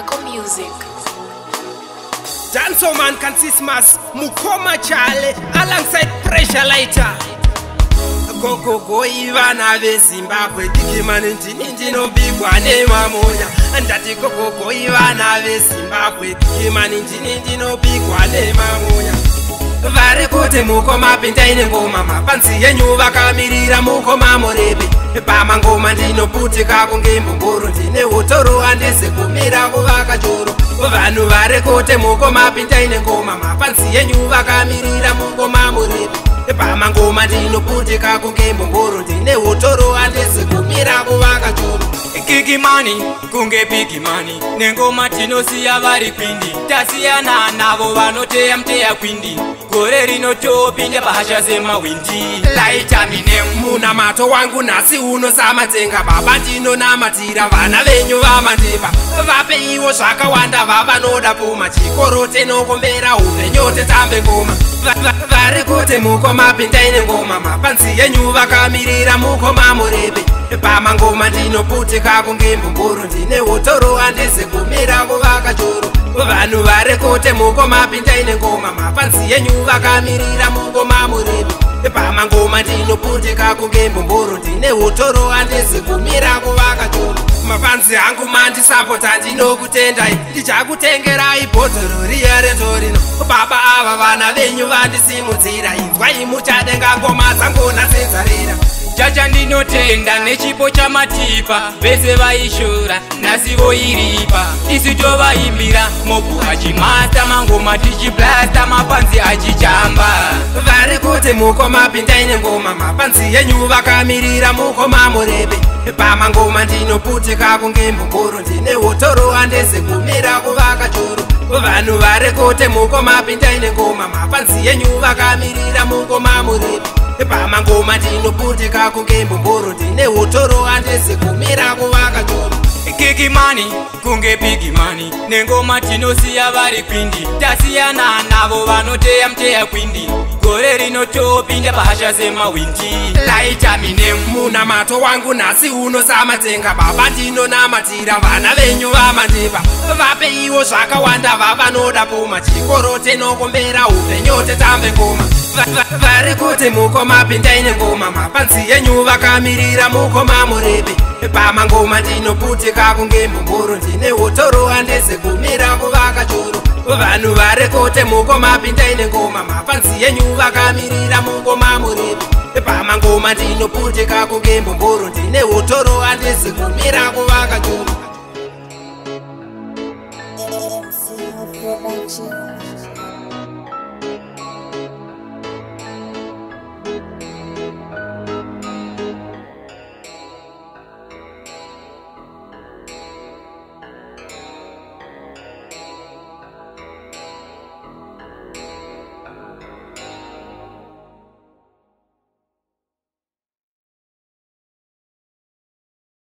nako music dansoman kansismas mukoma chale alongside pressure lighter gogogoi vana vezimbabwe dikimani ndini ndinobigwa nemamoya ndati gogogoi vana vezimbabwe dikimani ndini ndinobigwa nemamoya vari kuti mukomapindai nengoma mapanzi yenyu vakamirira mukoma murebe pamangoma ndinoputika kunge mbongoro ndine utoro handizi kumira kuva vanhu varekote mukoma pindaine ngoma mapanzi yenyu vakamirira mungoma murepi pamangoma ndinoputika kunge mbongoro ndi bigimani kunge bigimani nengoma tinosiya vari kwindi tasiyana navo vanoteya muteya kwindi gore rino topinda pahasha zemawindi laitamine munamato wangu nhasi unosamanzenga baba ndinonamatira vana venyu vamandepa vapeiwo zvakawanda vavanoda pfuma chikoro tenokombera hunenyote tambe ngoma vari kuti mukoma pindaine ngoma mapanzi yenyu vakamirira mukoma murebe pamangoma ndinoputika kunge mbumburu ndine utoro handizi kumira kuvakatoro vanhu vari kuti mukomapindaine ngoma mapanzi yenyu vakamirira mungoma murimi pamangoma ndinoputika kunge mbumburu ndine utoro handizi kumira kuvakatoro mapanzi angu mandisapota ndinokutendai ndichakutengerai bhodhoro riya retorino baba ava vana venyu vandisimudzira inzwai muchadengangoma dzangonatsedzarira chachandinotenda nechipo chamatipa vese vaishora nhasi voiripa isi tovaimbira mobhu achimata mangoma tichiblasta mapanzi achijamba vari kuti mukoma pindaine ngoma mapanzi yenyu vakamirira mukoma murebe pamangoma ndinoputika kunge mukuru ndine utoro andese kumira kuvaka choro vanhu varekote mukoma pindaine ngoma mapanzi yenyu vakamirira mukoma muripi pamangoma ndinoputika kunge mukuru ndine utoro andese kumira kuvaka choro kigimani kunge bigimani nengoma tinosiya vari kwindi tasiyana navo vanoteya muteya kwindi gore rino topinda pahasha semawindi laitamine muna mato wangu nhasi unosamatenga baba ndinonamatira vana venyu vamandeva vapeiwo zvakawanda vavanoda poma chikorote nokombera upenyote tambe ngoma vari kuti mukoma pindaine ngoma mapanzi yenyu vakamirira mukoma murebe pamangoma ndinoputika kunge mumburu ndine utoro andese kumira kuvaka choro vanhu vari kuti mukoma pindaine ngoma mapanzi yenyu vakamirira mukoma murebe pamangoma ndinoputika kunge mumburu ndine utoro andese kumira kuvaka choro